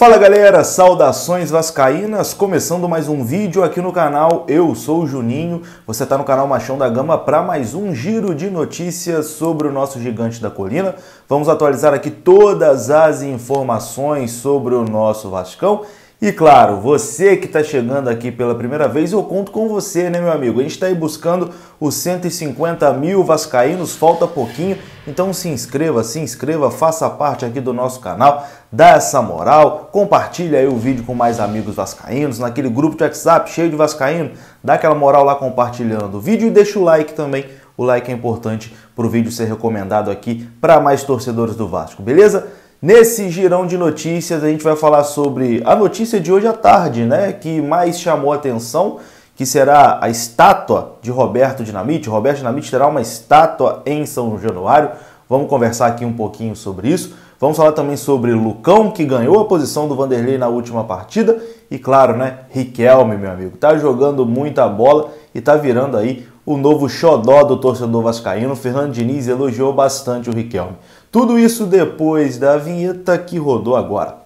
Fala galera, saudações vascaínas, começando mais um vídeo aqui no canal, eu sou o Juninho, você está no canal Machão da Gama para mais um giro de notícias sobre o nosso gigante da colina. Vamos atualizar aqui todas as informações sobre o nosso Vascão e claro, você que está chegando aqui pela primeira vez, eu conto com você, né, meu amigo? A gente está aí buscando os 150 mil vascaínos, falta pouquinho, então se inscreva, se inscreva, faça parte aqui do nosso canal, dá essa moral, compartilha aí o vídeo com mais amigos vascaínos, naquele grupo de WhatsApp cheio de vascaíno, dá aquela moral lá compartilhando o vídeo e deixa o like também. O like é importante para o vídeo ser recomendado aqui para mais torcedores do Vasco, beleza? Nesse girão de notícias, a gente vai falar sobre a notícia de hoje à tarde, né? Que mais chamou atenção, que será a estátua de Roberto Dinamite. Roberto Dinamite terá uma estátua em São Januário. Vamos conversar aqui um pouquinho sobre isso. Vamos falar também sobre Lucão, que ganhou a posição do Vanderlei na última partida. E claro, né? Riquelme, meu amigo, tá jogando muita bola e tá virando aí o novo xodó do torcedor vascaíno. O Fernando Diniz elogiou bastante o Riquelme. Tudo isso depois da vinheta que rodou agora.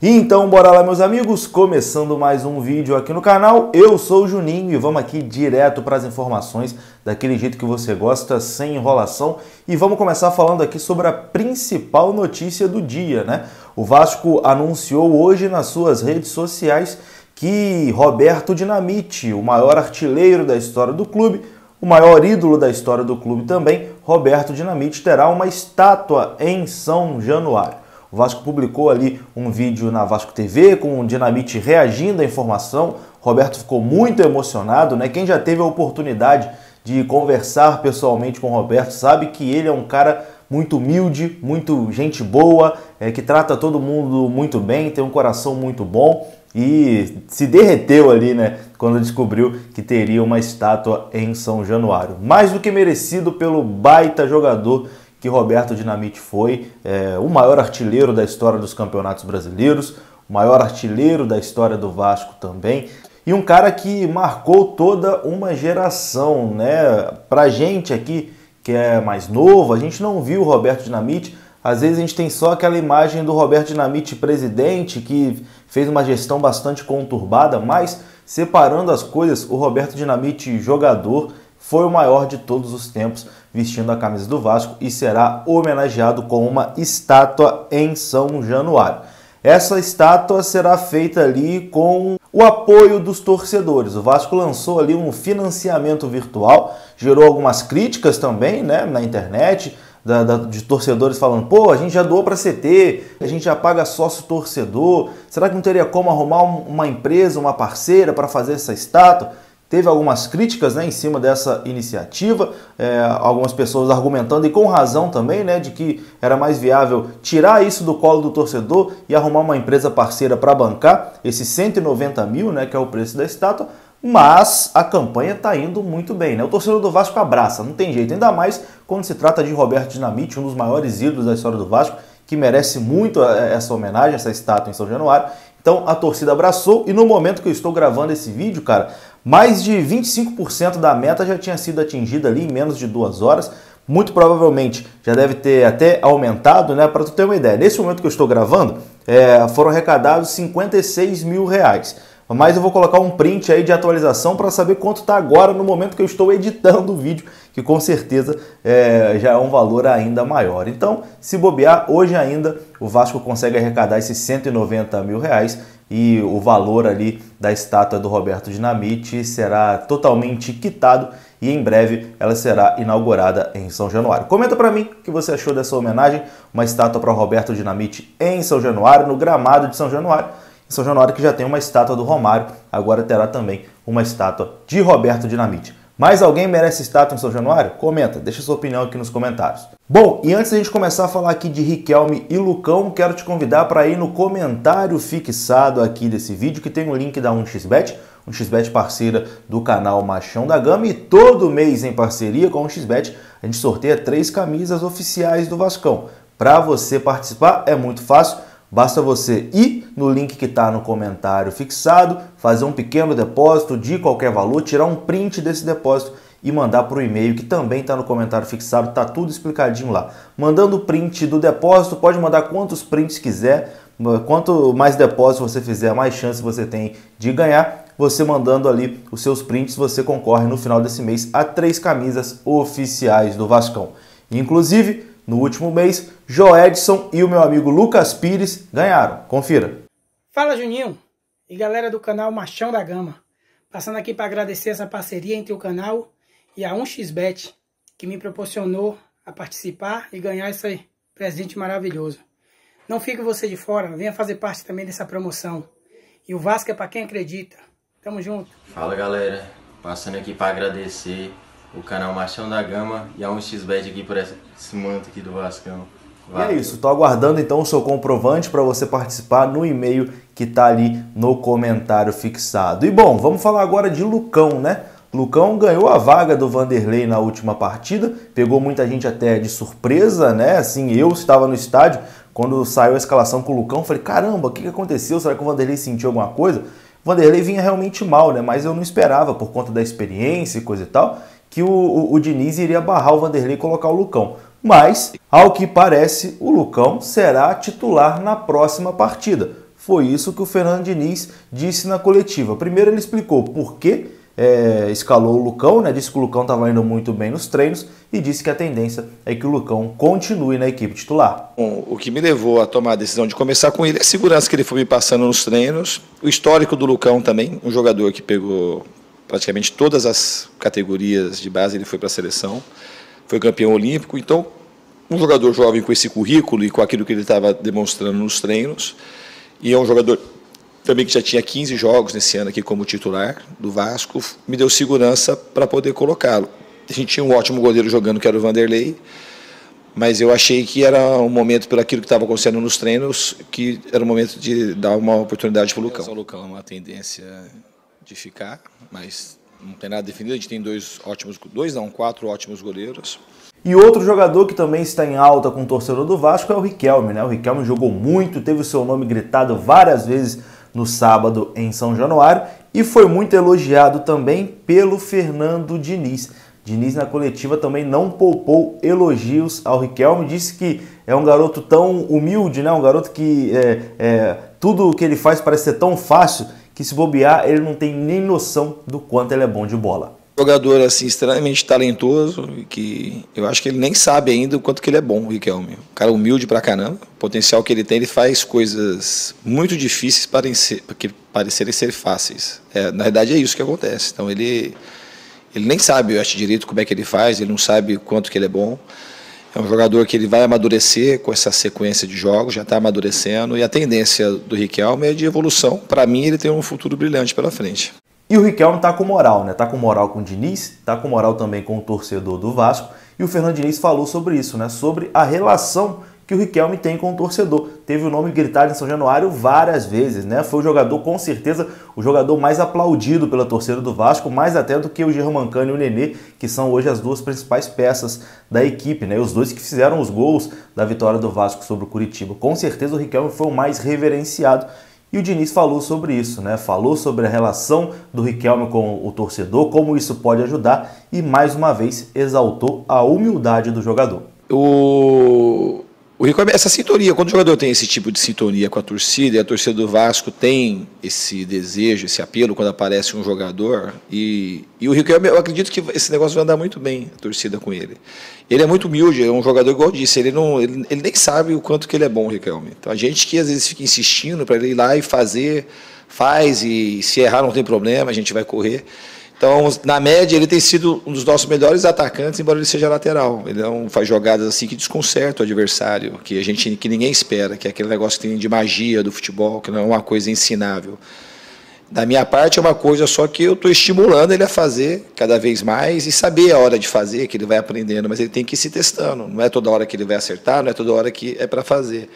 Então, bora lá, meus amigos, começando mais um vídeo aqui no canal. Eu sou o Juninho e vamos aqui direto para as informações, daquele jeito que você gosta, sem enrolação. E vamos começar falando aqui sobre a principal notícia do dia, né? O Vasco anunciou hoje nas suas redes sociais que Roberto Dinamite, o maior artilheiro da história do clube, o maior ídolo da história do clube também, Roberto Dinamite, terá uma estátua em São Januário. O Vasco publicou ali um vídeo na Vasco TV com o Dinamite reagindo à informação. Roberto ficou muito emocionado, né? Quem já teve a oportunidade de conversar pessoalmente com o Roberto sabe que ele é um cara muito humilde, muito gente boa, é, que trata todo mundo muito bem, tem um coração muito bom e se derreteu ali, né, quando descobriu que teria uma estátua em São Januário. Mais do que merecido pelo baita jogador que Roberto Dinamite foi, é, o maior artilheiro da história dos campeonatos brasileiros, o maior artilheiro da história do Vasco também. E um cara que marcou toda uma geração, né? Pra gente aqui que é mais novo, a gente não viu o Roberto Dinamite. Às vezes a gente tem só aquela imagem do Roberto Dinamite presidente que fez uma gestão bastante conturbada, mas separando as coisas, o Roberto Dinamite jogador foi o maior de todos os tempos vestindo a camisa do Vasco e será homenageado com uma estátua em São Januário. Essa estátua será feita ali com o apoio dos torcedores. O Vasco lançou ali um financiamento virtual, gerou algumas críticas também né, na internet da, da, de torcedores falando: pô, a gente já doou para CT, a gente já paga sócio torcedor, será que não teria como arrumar uma empresa, uma parceira para fazer essa estátua? Teve algumas críticas né, em cima dessa iniciativa, é, algumas pessoas argumentando, e com razão também, né, de que era mais viável tirar isso do colo do torcedor e arrumar uma empresa parceira para bancar esses 190 mil, né, que é o preço da estátua, mas a campanha está indo muito bem. Né? O torcedor do Vasco abraça, não tem jeito, ainda mais quando se trata de Roberto Dinamite, um dos maiores ídolos da história do Vasco, que merece muito é, essa homenagem, essa estátua em São Januário. Então a torcida abraçou e no momento que eu estou gravando esse vídeo, cara, mais de 25% da meta já tinha sido atingida ali em menos de duas horas. Muito provavelmente já deve ter até aumentado, né? Para tu ter uma ideia, nesse momento que eu estou gravando, é, foram arrecadados 56 mil reais. Mas eu vou colocar um print aí de atualização para saber quanto está agora no momento que eu estou editando o vídeo, que com certeza é, já é um valor ainda maior. Então, se bobear, hoje ainda o Vasco consegue arrecadar esses 190 mil reais e o valor ali da estátua do Roberto Dinamite será totalmente quitado e em breve ela será inaugurada em São Januário. Comenta para mim o que você achou dessa homenagem, uma estátua para Roberto Dinamite em São Januário, no gramado de São Januário. São Januário que já tem uma estátua do Romário, agora terá também uma estátua de Roberto Dinamite. Mais alguém merece estátua em São Januário? Comenta, deixa sua opinião aqui nos comentários. Bom, e antes da gente começar a falar aqui de Riquelme e Lucão, quero te convidar para ir no comentário fixado aqui desse vídeo que tem o link da 1xBet, 1xBet parceira do canal Machão da Gama e todo mês em parceria com o 1xBet a gente sorteia três camisas oficiais do Vascão. Para você participar é muito fácil, Basta você ir no link que está no comentário fixado, fazer um pequeno depósito de qualquer valor, tirar um print desse depósito e mandar para o e-mail que também está no comentário fixado, tá tudo explicadinho lá. Mandando print do depósito, pode mandar quantos prints quiser, quanto mais depósito você fizer, mais chance você tem de ganhar. Você mandando ali os seus prints, você concorre no final desse mês a três camisas oficiais do Vascão. Inclusive, no último mês, Joedson e o meu amigo Lucas Pires ganharam. Confira. Fala Juninho e galera do canal Machão da Gama. Passando aqui para agradecer essa parceria entre o canal e a 1xBet, que me proporcionou a participar e ganhar esse presente maravilhoso. Não fique você de fora, venha fazer parte também dessa promoção. E o Vasco é para quem acredita. Tamo junto. Fala galera, passando aqui para agradecer o canal Machão da Gama e a 1xBet aqui por esse manto aqui do Vascão. Valeu. E é isso, estou aguardando então o seu comprovante para você participar no e-mail que está ali no comentário fixado. E bom, vamos falar agora de Lucão, né? Lucão ganhou a vaga do Vanderlei na última partida, pegou muita gente até de surpresa, né? Assim, eu estava no estádio quando saiu a escalação com o Lucão, falei: caramba, o que aconteceu? Será que o Vanderlei sentiu alguma coisa? O Vanderlei vinha realmente mal, né? Mas eu não esperava, por conta da experiência e coisa e tal, que o, o, o Diniz iria barrar o Vanderlei e colocar o Lucão. Mas, ao que parece, o Lucão será titular na próxima partida. Foi isso que o Fernando Diniz disse na coletiva. Primeiro ele explicou por que é, escalou o Lucão, né? disse que o Lucão estava indo muito bem nos treinos e disse que a tendência é que o Lucão continue na equipe titular. Bom, o que me levou a tomar a decisão de começar com ele é a segurança que ele foi me passando nos treinos, o histórico do Lucão também, um jogador que pegou praticamente todas as categorias de base, ele foi para a seleção foi campeão olímpico. Então, um jogador jovem com esse currículo e com aquilo que ele estava demonstrando nos treinos, e é um jogador também que já tinha 15 jogos nesse ano aqui como titular do Vasco, me deu segurança para poder colocá-lo. A gente tinha um ótimo goleiro jogando, que era o Vanderlei, mas eu achei que era um momento, pelo aquilo que estava acontecendo nos treinos, que era o momento de dar uma oportunidade para o Lucão. O Lucão é uma tendência de ficar, mas não tem nada definido. A gente tem dois ótimos, dois não, quatro ótimos goleiros. E outro jogador que também está em alta com o torcedor do Vasco é o Riquelme, né? O Riquelme jogou muito, teve o seu nome gritado várias vezes no sábado em São Januário e foi muito elogiado também pelo Fernando Diniz. Diniz na coletiva também não poupou elogios ao Riquelme, disse que é um garoto tão humilde, né? um garoto que é, é, tudo o que ele faz parece ser tão fácil que se bobear, ele não tem nem noção do quanto ele é bom de bola. Jogador assim extremamente talentoso que eu acho que ele nem sabe ainda o quanto que ele é bom, o Riquelme. Um cara humilde pra caramba, o potencial que ele tem, ele faz coisas muito difíceis para que parecerem ser fáceis. É, na verdade é isso que acontece. Então ele ele nem sabe, eu acho direito como é que ele faz, ele não sabe o quanto que ele é bom. É um jogador que ele vai amadurecer com essa sequência de jogos, já está amadurecendo, e a tendência do Riquelme é de evolução. Para mim, ele tem um futuro brilhante pela frente. E o Riquelme está com moral, né? Está com moral com o Diniz, está com moral também com o torcedor do Vasco. E o Fernando Diniz falou sobre isso, né? Sobre a relação que o Riquelme tem com o torcedor. Teve o nome gritado em São Januário várias vezes, né? Foi o jogador, com certeza, o jogador mais aplaudido pela torcida do Vasco, mais até do que o Germancano e o Nenê, que são hoje as duas principais peças da equipe, né? Os dois que fizeram os gols da vitória do Vasco sobre o Curitiba. Com certeza o Riquelme foi o mais reverenciado. E o Diniz falou sobre isso, né? Falou sobre a relação do Riquelme com o torcedor, como isso pode ajudar e mais uma vez exaltou a humildade do jogador. O o Rico, essa sintonia, quando o jogador tem esse tipo de sintonia com a torcida, e a torcida do Vasco tem esse desejo, esse apelo quando aparece um jogador, e, e o Rico, eu acredito que esse negócio vai andar muito bem, a torcida com ele. Ele é muito humilde, é um jogador igual eu disse, ele, não, ele, ele nem sabe o quanto que ele é bom, Riquelme. Então a gente que às vezes fica insistindo para ele ir lá e fazer, faz, e se errar não tem problema, a gente vai correr. Então, na média, ele tem sido um dos nossos melhores atacantes, embora ele seja lateral. Ele não faz jogadas assim que desconcertam o adversário, que a gente que ninguém espera, que é aquele negócio que tem de magia do futebol, que não é uma coisa ensinável. Da minha parte é uma coisa só que eu estou estimulando ele a fazer cada vez mais e saber a hora de fazer, que ele vai aprendendo, mas ele tem que ir se testando. Não é toda hora que ele vai acertar, não é toda hora que é para fazer.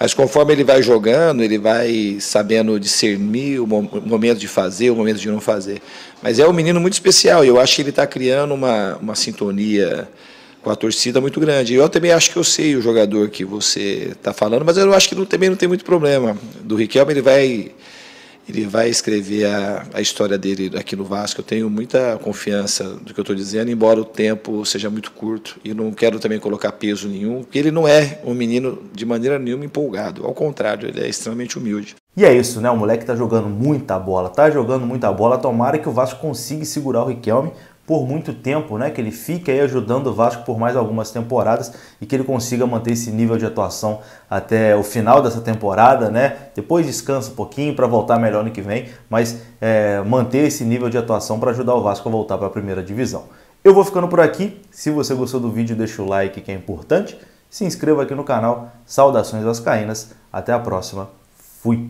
Mas conforme ele vai jogando, ele vai sabendo discernir o momento de fazer, o momento de não fazer. Mas é um menino muito especial e eu acho que ele está criando uma, uma sintonia com a torcida muito grande. Eu também acho que eu sei o jogador que você está falando, mas eu acho que não, também não tem muito problema. Do Riquelme ele vai ele vai escrever a, a história dele aqui no Vasco. Eu tenho muita confiança do que eu estou dizendo, embora o tempo seja muito curto e não quero também colocar peso nenhum, porque ele não é um menino de maneira nenhuma empolgado. Ao contrário, ele é extremamente humilde. E é isso, né? O moleque tá jogando muita bola, tá jogando muita bola. Tomara que o Vasco consiga segurar o Riquelme por muito tempo, né? Que ele fique aí ajudando o Vasco por mais algumas temporadas e que ele consiga manter esse nível de atuação até o final dessa temporada, né? Depois descansa um pouquinho para voltar melhor no que vem, mas é, manter esse nível de atuação para ajudar o Vasco a voltar para a primeira divisão. Eu vou ficando por aqui. Se você gostou do vídeo, deixa o like que é importante. Se inscreva aqui no canal. Saudações vascaínas. Até a próxima. Fui.